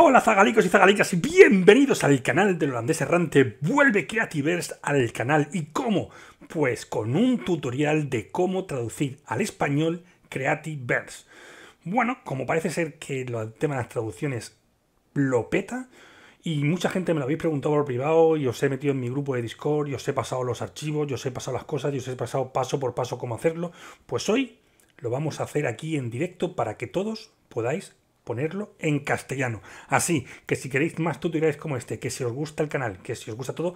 Hola zagalicos y zagalicas bienvenidos al canal del holandés errante Vuelve Creativerse al canal ¿Y cómo? Pues con un tutorial de cómo traducir al español Creativerse Bueno, como parece ser que el tema de las traducciones lo peta y mucha gente me lo habéis preguntado por privado y os he metido en mi grupo de Discord y os he pasado los archivos, y os he pasado las cosas y os he pasado paso por paso cómo hacerlo Pues hoy lo vamos a hacer aquí en directo para que todos podáis ponerlo en castellano. Así que si queréis más tutoriales como este, que si os gusta el canal, que si os gusta todo,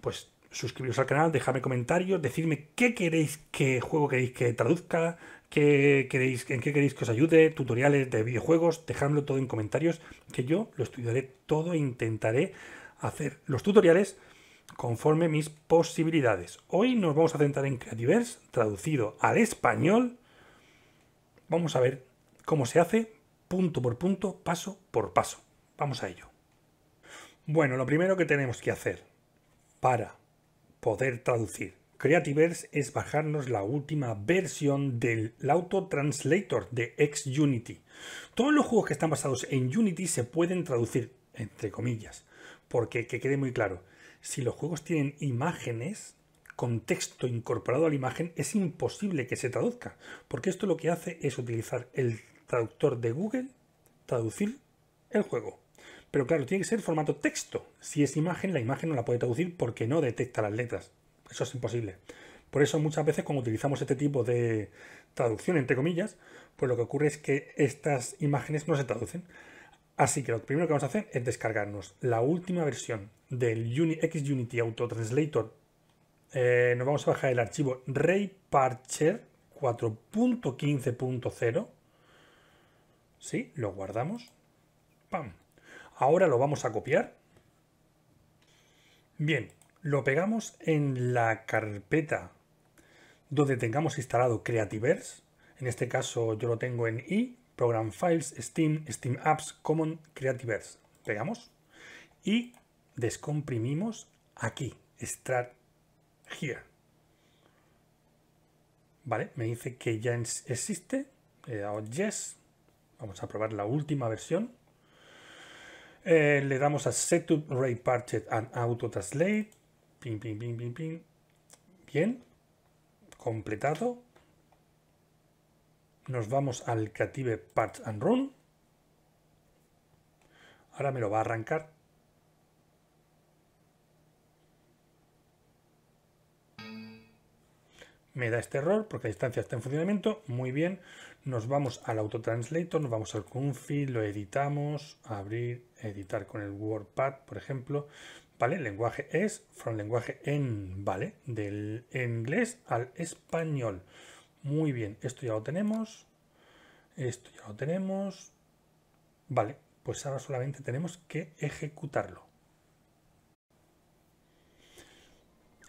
pues suscribiros al canal, dejadme comentarios, decidme qué queréis, qué juego queréis que traduzca, qué queréis, en qué queréis que os ayude, tutoriales de videojuegos, dejadmelo todo en comentarios, que yo lo estudiaré todo e intentaré hacer los tutoriales conforme mis posibilidades. Hoy nos vamos a centrar en Creativerse, traducido al español. Vamos a ver cómo se hace punto por punto, paso por paso. Vamos a ello. Bueno, lo primero que tenemos que hacer para poder traducir Creativerse es bajarnos la última versión del Auto Translator de XUnity. Todos los juegos que están basados en Unity se pueden traducir, entre comillas, porque que quede muy claro, si los juegos tienen imágenes, con texto incorporado a la imagen, es imposible que se traduzca, porque esto lo que hace es utilizar el traductor de Google, traducir el juego. Pero claro, tiene que ser formato texto. Si es imagen, la imagen no la puede traducir porque no detecta las letras. Eso es imposible. Por eso muchas veces cuando utilizamos este tipo de traducción, entre comillas, pues lo que ocurre es que estas imágenes no se traducen. Así que lo primero que vamos a hacer es descargarnos la última versión del XUnity Auto Translator. Eh, nos vamos a bajar el archivo RayParcher 4.15.0 ¿Sí? Lo guardamos. ¡Pam! Ahora lo vamos a copiar. Bien, lo pegamos en la carpeta donde tengamos instalado Creativerse. En este caso yo lo tengo en I, Program Files, Steam, Steam Apps, Common, Creativerse. Pegamos y descomprimimos aquí, Extract Here. Vale, me dice que ya existe. He dado Yes. Vamos a probar la última versión. Eh, le damos a Setup Ray Parted and Auto Translate. Ping, ping, ping, ping, ping. Bien. Completado. Nos vamos al Creative Parts and Run. Ahora me lo va a arrancar. Me da este error porque la instancia está en funcionamiento. Muy bien nos vamos al autotranslator, nos vamos al confi, lo editamos, abrir, editar con el WordPad, por ejemplo. ¿Vale? Lenguaje es from lenguaje en, ¿vale? Del inglés al español. Muy bien, esto ya lo tenemos. Esto ya lo tenemos. Vale, pues ahora solamente tenemos que ejecutarlo.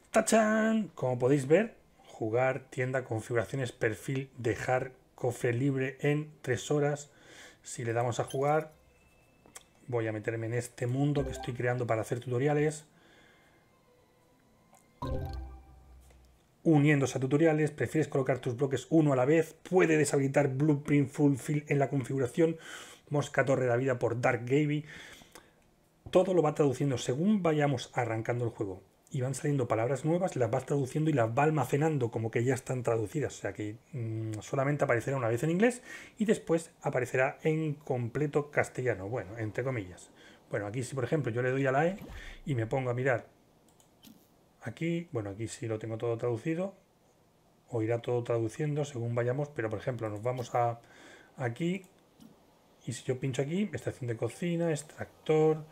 ¡Tachan! Como podéis ver, jugar, tienda, configuraciones, perfil, dejar, cofre libre en 3 horas. Si le damos a jugar, voy a meterme en este mundo que estoy creando para hacer tutoriales. Uniéndose a tutoriales, prefieres colocar tus bloques uno a la vez, puede deshabilitar Blueprint Fulfill en la configuración, Mosca Torre de la Vida por Dark Gaby. Todo lo va traduciendo según vayamos arrancando el juego y van saliendo palabras nuevas, las vas traduciendo y las va almacenando como que ya están traducidas. O sea que mm, solamente aparecerá una vez en inglés y después aparecerá en completo castellano. Bueno, entre comillas. Bueno, aquí si por ejemplo yo le doy a la E y me pongo a mirar aquí, bueno, aquí sí lo tengo todo traducido, o irá todo traduciendo según vayamos, pero por ejemplo nos vamos a aquí y si yo pincho aquí, estación de cocina, extractor,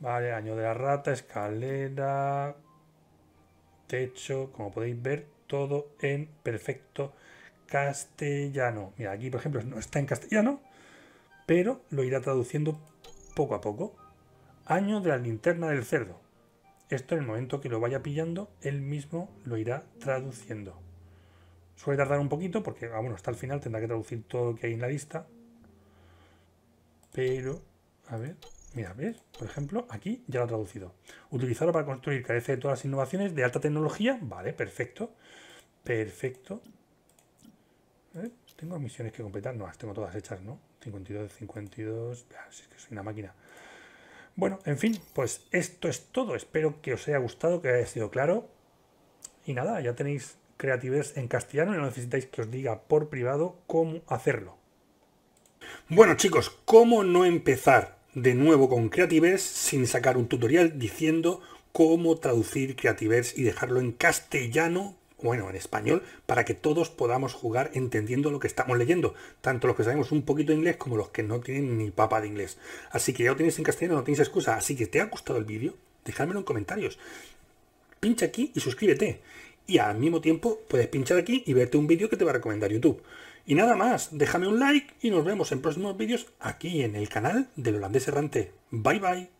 vale, año de la rata, escalera, techo, como podéis ver, todo en perfecto castellano. Mira, aquí por ejemplo no está en castellano, pero lo irá traduciendo poco a poco. Año de la linterna del cerdo. Esto en el momento que lo vaya pillando, él mismo lo irá traduciendo. Suele tardar un poquito porque, ah, bueno, hasta el final tendrá que traducir todo lo que hay en la lista. Pero, a ver, Mira, ¿ves? Por ejemplo, aquí ya lo ha traducido. Utilizarlo para construir carece de todas las innovaciones de alta tecnología. Vale, perfecto. Perfecto. Tengo misiones que completar. No, las tengo todas hechas, ¿no? 52, 52. Es que soy una máquina. Bueno, en fin, pues esto es todo. Espero que os haya gustado, que haya sido claro. Y nada, ya tenéis Creatives en castellano y no necesitáis que os diga por privado cómo hacerlo. Bueno chicos, ¿cómo no empezar de nuevo con Creativerse sin sacar un tutorial diciendo cómo traducir Creativerse y dejarlo en castellano, bueno, en español, para que todos podamos jugar entendiendo lo que estamos leyendo, tanto los que sabemos un poquito inglés como los que no tienen ni papa de inglés. Así que ya lo tienes en castellano, no tienes excusa. Así que te ha gustado el vídeo, dejádmelo en comentarios. Pincha aquí y suscríbete. Y al mismo tiempo puedes pinchar aquí y verte un vídeo que te va a recomendar YouTube. Y nada más, déjame un like y nos vemos en próximos vídeos aquí en el canal del holandés errante. Bye bye.